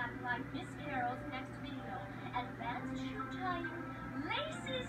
Like Miss Carol's next video, Advanced Shoe Tying Laces.